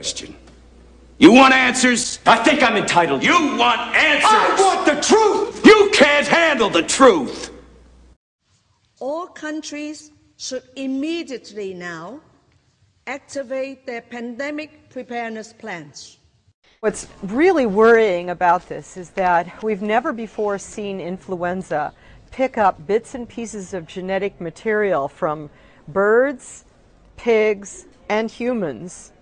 question. You want answers? I think I'm entitled. You want answers? I want the truth! You can't handle the truth! All countries should immediately now activate their pandemic preparedness plans. What's really worrying about this is that we've never before seen influenza pick up bits and pieces of genetic material from birds, pigs, and humans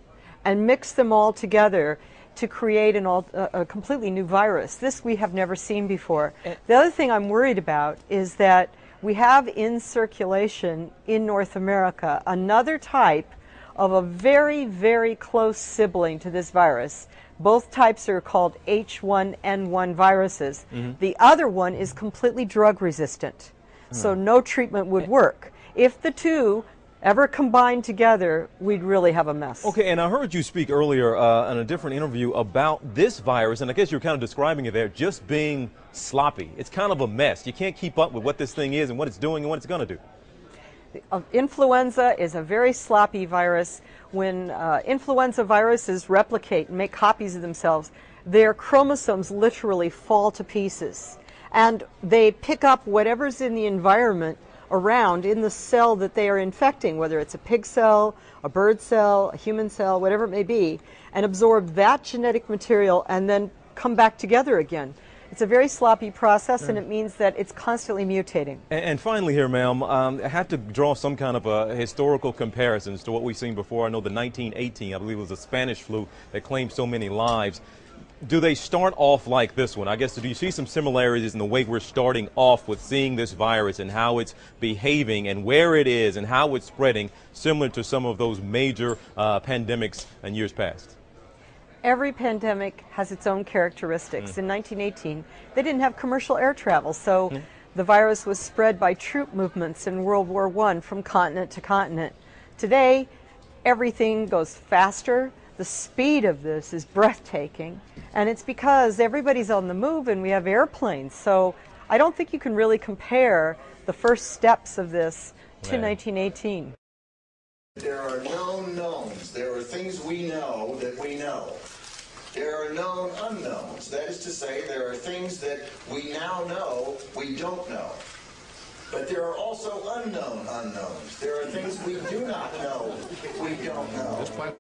and mix them all together to create an all, a completely new virus. This we have never seen before. The other thing I'm worried about is that we have in circulation in North America another type of a very, very close sibling to this virus. Both types are called H1N1 viruses. Mm-hmm. The other one is completely drug resistant, mm. so no treatment would work. If the two ever combined together, we'd really have a mess. Okay, and I heard you speak earlier uh, in a different interview about this virus, and I guess you're kind of describing it there just being sloppy. It's kind of a mess. You can't keep up with what this thing is and what it's doing and what it's going to do. Uh, influenza is a very sloppy virus. When uh, influenza viruses replicate and make copies of themselves, their chromosomes literally fall to pieces. And they pick up whatever's in the environment around in the cell that they are infecting, whether it's a pig cell, a bird cell, a human cell, whatever it may be, and absorb that genetic material and then come back together again. It's a very sloppy process, and it means that it's constantly mutating. And, and finally, here, ma'am, um, I have to draw some kind of a historical comparisons to what we've seen before. I know the 1918, I believe, it was the Spanish flu that claimed so many lives do they start off like this one? I guess, do you see some similarities in the way we're starting off with seeing this virus and how it's behaving and where it is and how it's spreading, similar to some of those major uh, pandemics in years past? Every pandemic has its own characteristics. Mm. In 1918, they didn't have commercial air travel, so mm. the virus was spread by troop movements in World War I from continent to continent. Today, everything goes faster, the speed of this is breathtaking, and it's because everybody's on the move and we have airplanes. So I don't think you can really compare the first steps of this to right. 1918. There are known knowns. There are things we know that we know. There are known unknowns. That is to say, there are things that we now know we don't know. But there are also unknown unknowns. There are things we do not know we don't know.